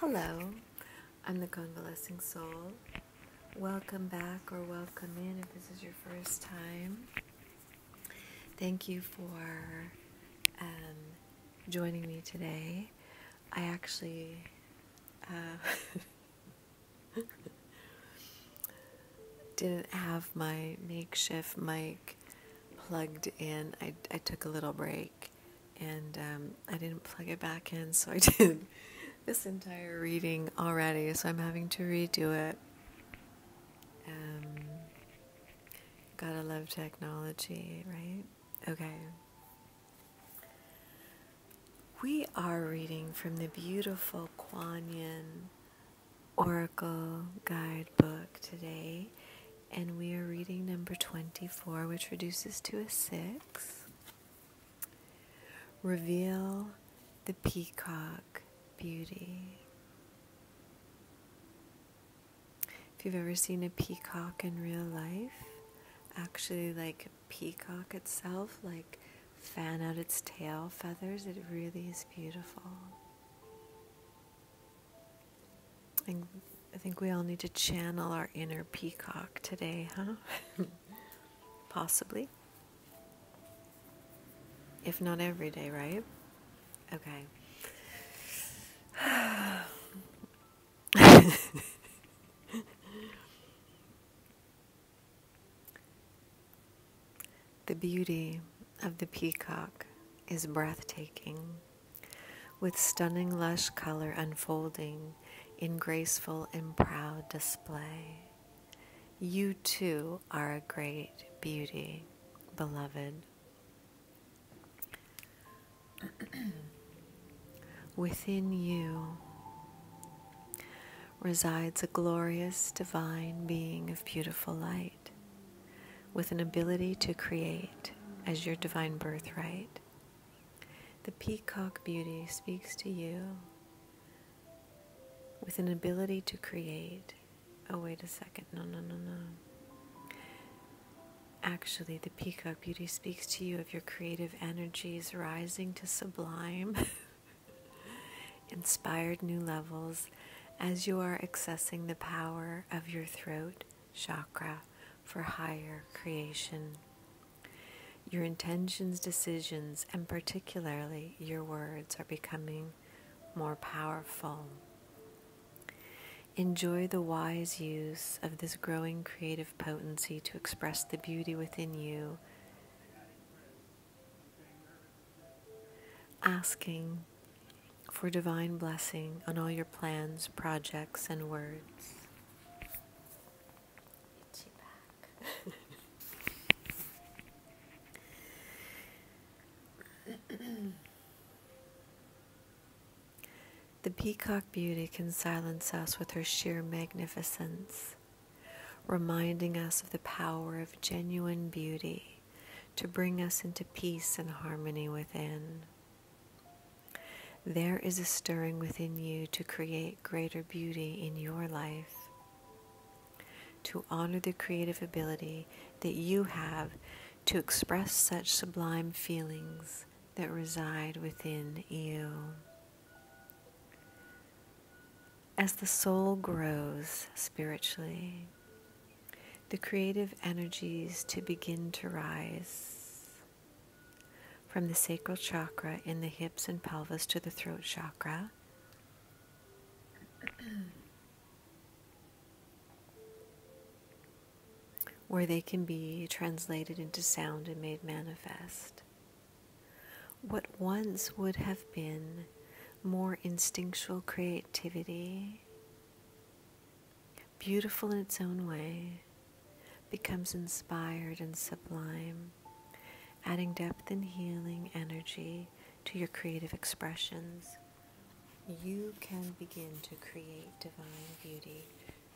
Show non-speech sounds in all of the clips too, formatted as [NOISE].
Hello, I'm the Convalescing Soul. Welcome back or welcome in if this is your first time. Thank you for um, joining me today. I actually uh, [LAUGHS] didn't have my makeshift mic plugged in. I, I took a little break and um, I didn't plug it back in, so I did this entire reading already, so I'm having to redo it. Um, gotta love technology, right? Okay. We are reading from the beautiful Kuan Yin Oracle Guidebook today, and we are reading number 24, which reduces to a 6. Reveal the peacock beauty. If you've ever seen a peacock in real life, actually, like peacock itself, like fan out its tail feathers, it really is beautiful. And I think we all need to channel our inner peacock today, huh? [LAUGHS] Possibly. If not every day, right? Okay. [LAUGHS] the beauty of the peacock is breathtaking, with stunning lush color unfolding in graceful and proud display. You too are a great beauty, beloved. [CLEARS THROAT] Within you resides a glorious divine being of beautiful light with an ability to create as your divine birthright. The peacock beauty speaks to you with an ability to create. Oh, wait a second. No, no, no, no. Actually, the peacock beauty speaks to you of your creative energies rising to sublime, [LAUGHS] inspired new levels as you are accessing the power of your throat chakra for higher creation. Your intentions, decisions, and particularly your words are becoming more powerful. Enjoy the wise use of this growing creative potency to express the beauty within you, asking for divine blessing on all your plans, projects, and words. the peacock beauty can silence us with her sheer magnificence, reminding us of the power of genuine beauty to bring us into peace and harmony within. There is a stirring within you to create greater beauty in your life, to honor the creative ability that you have to express such sublime feelings that reside within you. As the soul grows spiritually, the creative energies to begin to rise from the sacral chakra in the hips and pelvis to the throat chakra. [CLEARS THROAT] where they can be translated into sound and made manifest. What once would have been more instinctual creativity, beautiful in its own way, becomes inspired and sublime adding depth and healing energy to your creative expressions, you can begin to create divine beauty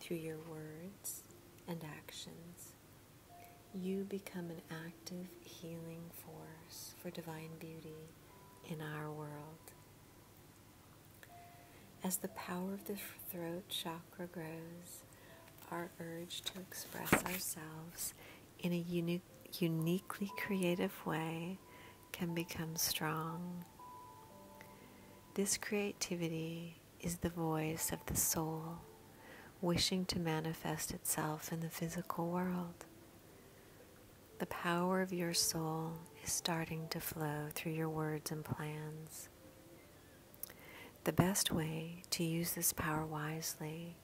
through your words and actions. You become an active healing force for divine beauty in our world. As the power of the throat chakra grows, our urge to express ourselves in a unique uniquely creative way can become strong. This creativity is the voice of the soul, wishing to manifest itself in the physical world. The power of your soul is starting to flow through your words and plans. The best way to use this power wisely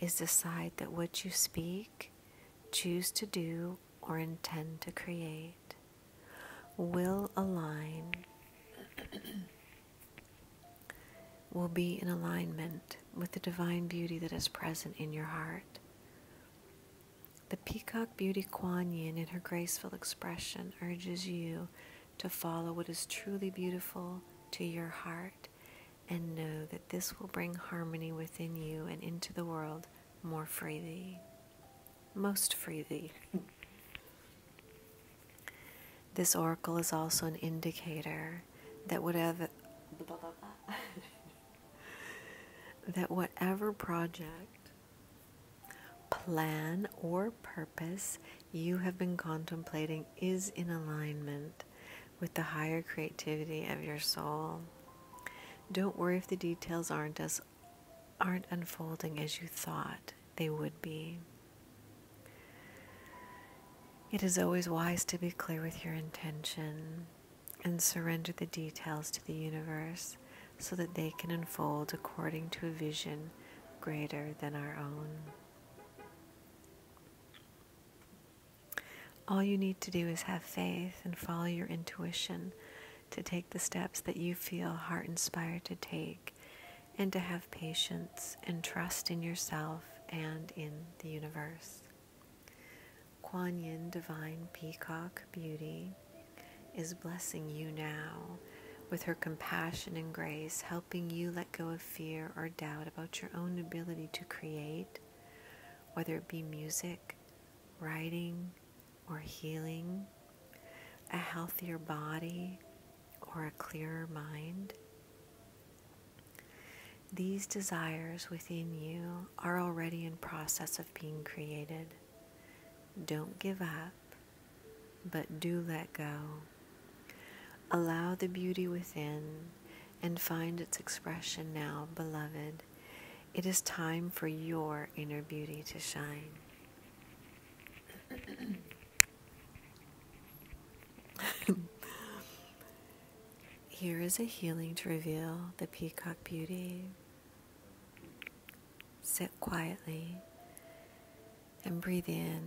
is decide that what you speak, choose to do, or intend to create will align, will be in alignment with the divine beauty that is present in your heart. The peacock beauty Kuan Yin, in her graceful expression, urges you to follow what is truly beautiful to your heart and know that this will bring harmony within you and into the world more freely, most freely. [LAUGHS] this oracle is also an indicator that whatever [LAUGHS] that whatever project plan or purpose you have been contemplating is in alignment with the higher creativity of your soul. Don't worry if the details aren't as aren't unfolding as you thought they would be. It is always wise to be clear with your intention and surrender the details to the universe so that they can unfold according to a vision greater than our own. All you need to do is have faith and follow your intuition to take the steps that you feel heart inspired to take, and to have patience and trust in yourself and in the universe. Kuan Yin, Divine Peacock Beauty, is blessing you now with her compassion and grace, helping you let go of fear or doubt about your own ability to create, whether it be music, writing, or healing, a healthier body, or a clearer mind. These desires within you are already in process of being created. Don't give up, but do let go. Allow the beauty within and find its expression now, beloved. It is time for your inner beauty to shine. [COUGHS] Here is a healing to reveal the peacock beauty. Sit quietly and breathe in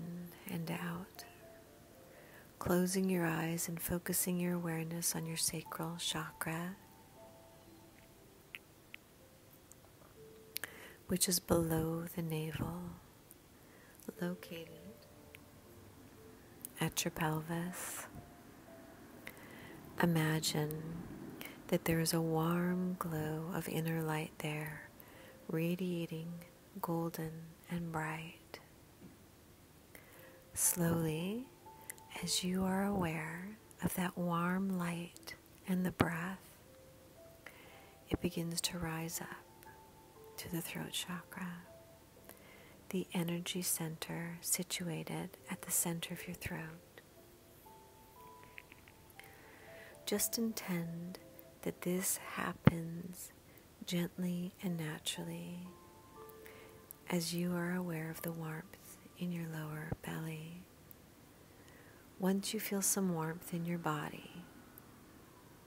and out, closing your eyes and focusing your awareness on your sacral chakra, which is below the navel, located at your pelvis. Imagine that there is a warm glow of inner light there, radiating golden and bright. Slowly, as you are aware of that warm light and the breath, it begins to rise up to the throat chakra, the energy center situated at the center of your throat. Just intend that this happens gently and naturally as you are aware of the warmth in your lower belly. Once you feel some warmth in your body,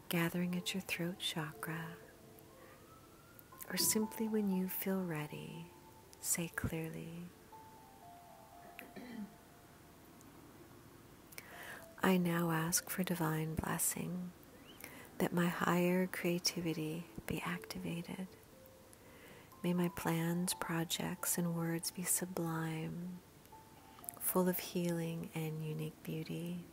gathering at your throat chakra, or simply when you feel ready, say clearly, [CLEARS THROAT] I now ask for divine blessing that my higher creativity be activated. May my plans, projects, and words be sublime, full of healing and unique beauty.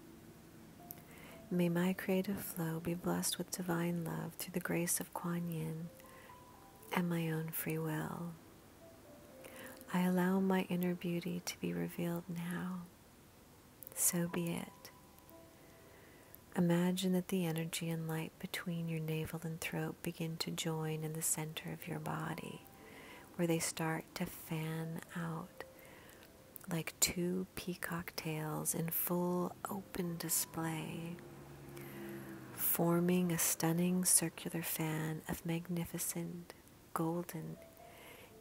May my creative flow be blessed with divine love through the grace of Kuan Yin and my own free will. I allow my inner beauty to be revealed now. So be it. Imagine that the energy and light between your navel and throat begin to join in the center of your body, where they start to fan out like two peacock tails in full open display, forming a stunning circular fan of magnificent golden,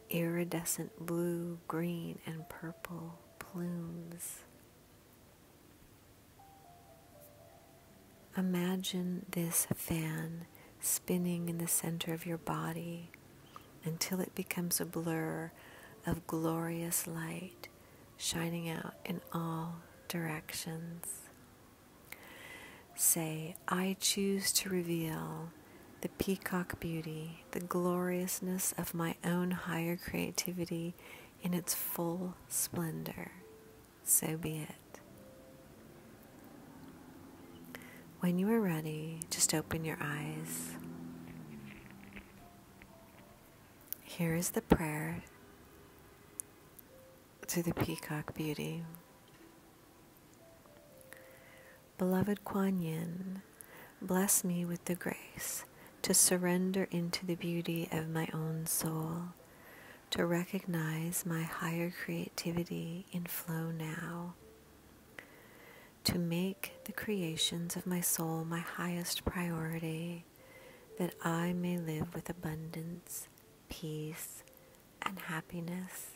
iridescent blue, green, and purple plumes. Imagine this fan spinning in the center of your body until it becomes a blur of glorious light shining out in all directions. Say, I choose to reveal the peacock beauty, the gloriousness of my own higher creativity in its full splendor. So be it. When you are ready, just open your eyes. Here is the prayer to the peacock beauty. Beloved Kuan Yin, bless me with the grace to surrender into the beauty of my own soul, to recognize my higher creativity in flow now, to make the creations of my soul my highest priority, that I may live with abundance, peace, and happiness.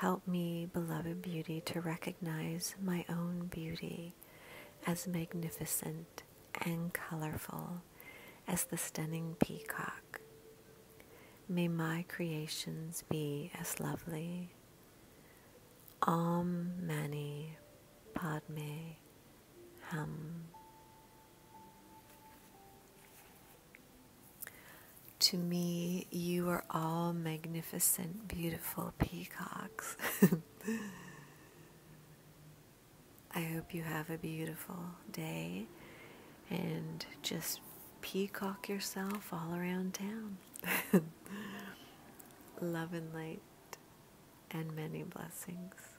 Help me, beloved beauty, to recognize my own beauty as magnificent and colorful as the stunning peacock. May my creations be as lovely. Om Mani Padme Hum. To me, you are all magnificent, beautiful peacocks. [LAUGHS] I hope you have a beautiful day and just peacock yourself all around town. [LAUGHS] Love and light and many blessings.